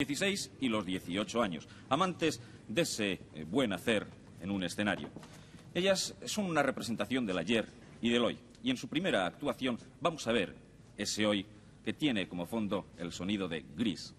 16 y los 18 años, amantes de ese eh, buen hacer en un escenario. Ellas son una representación del ayer y del hoy, y en su primera actuación vamos a ver ese hoy que tiene como fondo el sonido de Gris,